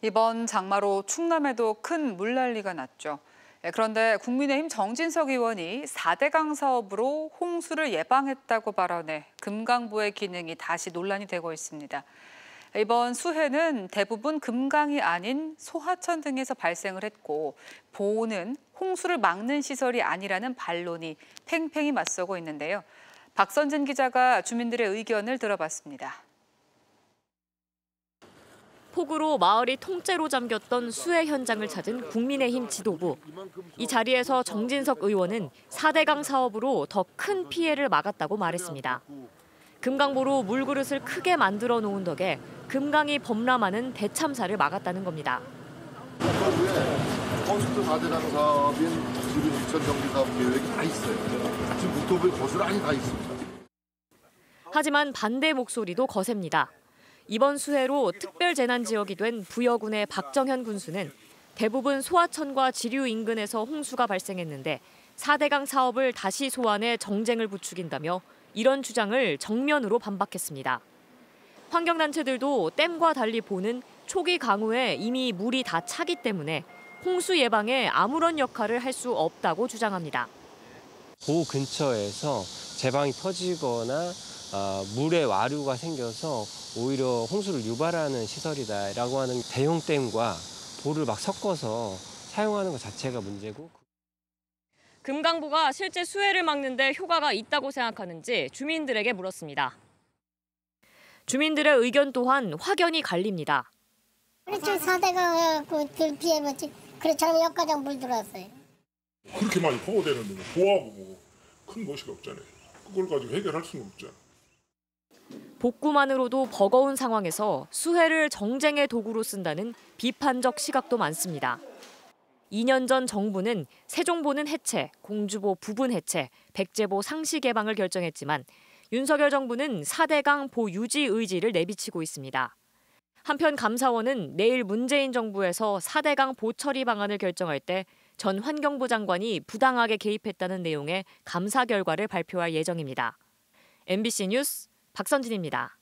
이번 장마로 충남에도 큰 물난리가 났죠. 예, 그런데 국민의힘 정진석 의원이 4대강 사업으로 홍수를 예방했다고 발언해 금강보의 기능이 다시 논란이 되고 있습니다. 이번 수해는 대부분 금강이 아닌 소하천 등에서 발생을 했고 보호는 홍수를 막는 시설이 아니라는 반론이 팽팽히 맞서고 있는데요. 박선진 기자가 주민들의 의견을 들어봤습니다. 폭우로 마을이 통째로 잠겼던 수해 현장을 찾은 국민의힘 지도부. 이 자리에서 정진석 의원은 4대강 사업으로 더 큰 피해를 막았다고 말했습니다. 금강보로 물그릇을 크게 만들어 놓은 덕에 금강이 범람하는 대참사를 막았다는 겁니다. 건축도 4대강 사업인 지금 2천 정비 사업 계획이 다 있어요. 지금 국토부에 고스란히 다 있습니다. 하지만 반대 목소리도 거셉니다. 이번 수해로 특별 재난 지역이 된 부여군의 박정현 군수는 대부분 소하천과 지류 인근에서 홍수가 발생했는데 4대강 사업을 다시 소환해 정쟁을 부추긴다며 이런 주장을 정면으로 반박했습니다. 환경단체들도 댐과 달리 보는 초기 강우에 이미 물이 다 차기 때문에 홍수 예방에 아무런 역할을 할 수 없다고 주장합니다. 보호 근처에서 제방이 터지거나 어, 물에 와류가 생겨서 오히려 홍수를 유발하는 시설이다라고 하는 대형 댐과 돌을 막 섞어서 사용하는 것 자체가 문제고. 금강보가 실제 수해를 막는데 효과가 있다고 생각하는지 주민들에게 물었습니다. 주민들의 의견 또한 확연히 갈립니다. 그렇죠. 4대강 들 피해봤지. 그렇잖아요. 역가장 물 들어왔어요. 그렇게 많이 보호되는데 보호하고 뭐큰 것이 없잖아요. 그걸 가지고 해결할 수는 없잖아. 복구만으로도 버거운 상황에서 수해를 정쟁의 도구로 쓴다는 비판적 시각도 많습니다. 2년 전 정부는 세종보는 해체, 공주보 부분 해체, 백제보 상시 개방을 결정했지만 윤석열 정부는 4대강 보 유지 의지를 내비치고 있습니다. 한편 감사원은 내일 문재인 정부에서 4대강 보 처리 방안을 결정할 때 전 환경부 장관이 부당하게 개입했다는 내용의 감사 결과를 발표할 예정입니다. MBC 뉴스 박선진입니다.